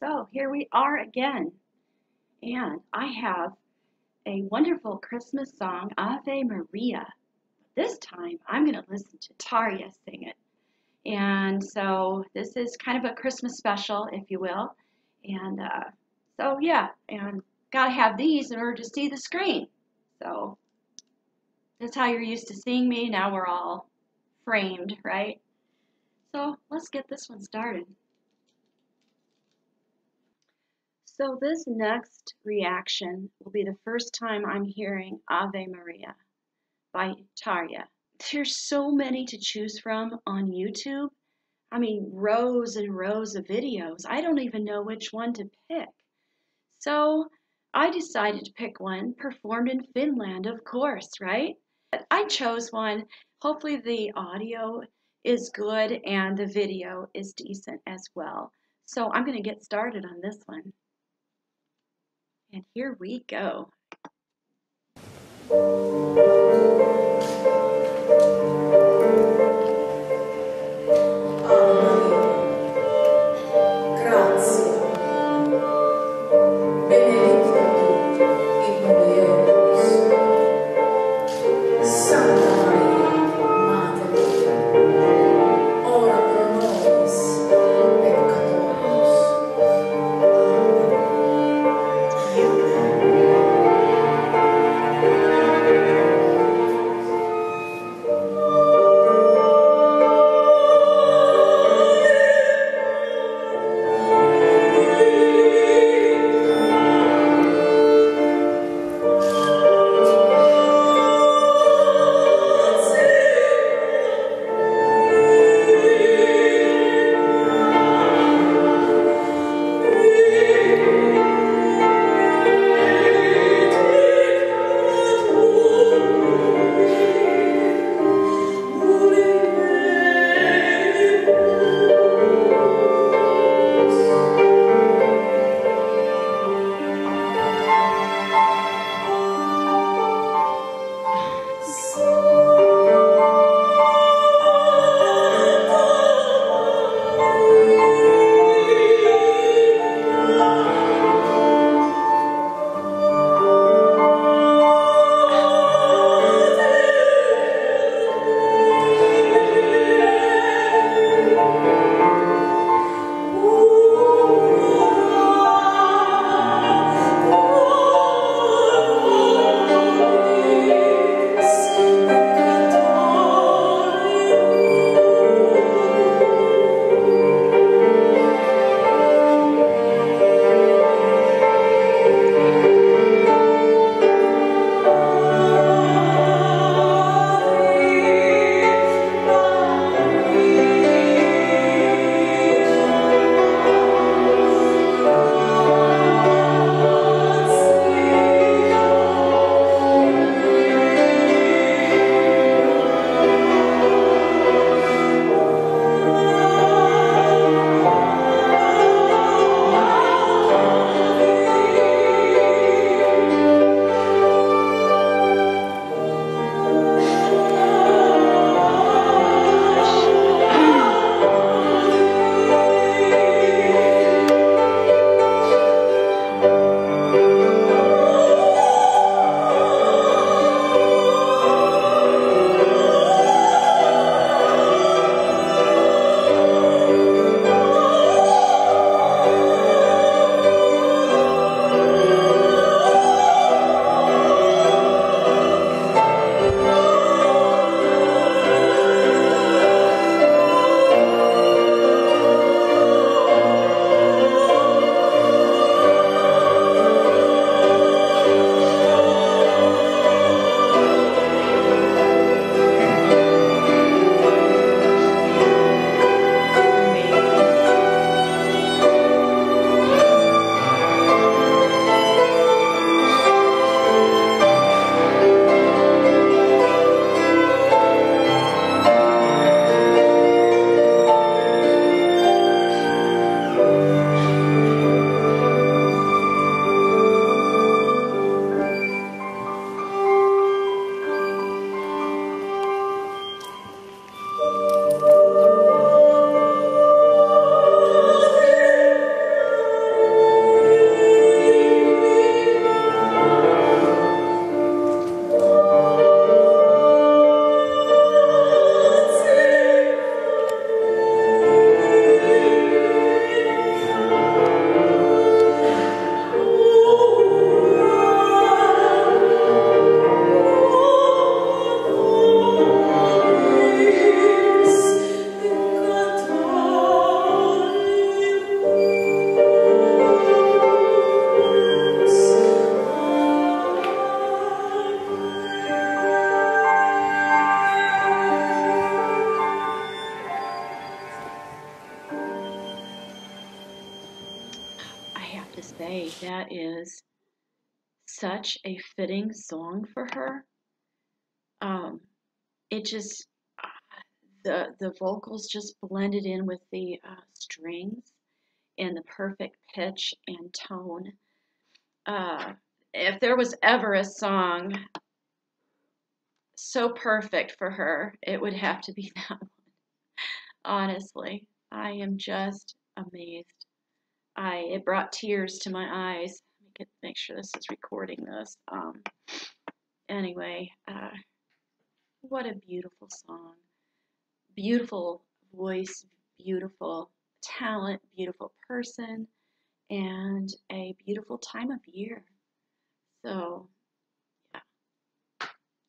So here we are again. And I have a wonderful Christmas song, Ave Maria. This time I'm going to listen to Tarja sing it. And so this is kind of a Christmas special, if you will. And uh, so, yeah, and got to have these in order to see the screen. So that's how you're used to seeing me. Now we're all framed, right? So let's get this one started. So this next reaction will be the first time I'm hearing Ave Maria by Tarja. There's so many to choose from on YouTube. I mean, rows and rows of videos. I don't even know which one to pick. So I decided to pick one performed in Finland, of course, right? But I chose one. Hopefully the audio is good and the video is decent as well. So I'm going to get started on this one. And here we go. Is such a fitting song for her. Um, it just the the vocals just blended in with the uh, strings and the perfect pitch and tone. Uh, if there was ever a song so perfect for her, it would have to be that one. Honestly, I am just amazed. I it brought tears to my eyes. Make it make sure this is recording this. Um, anyway, uh, what a beautiful song beautiful voice, beautiful talent, beautiful person, and a beautiful time of year. So, yeah,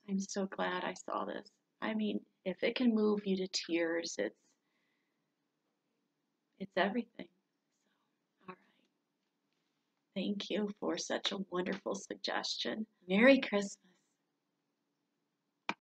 I'm so glad I saw this. I mean, if it can move you to tears, it's it's everything. Thank you for such a wonderful suggestion. Merry Christmas.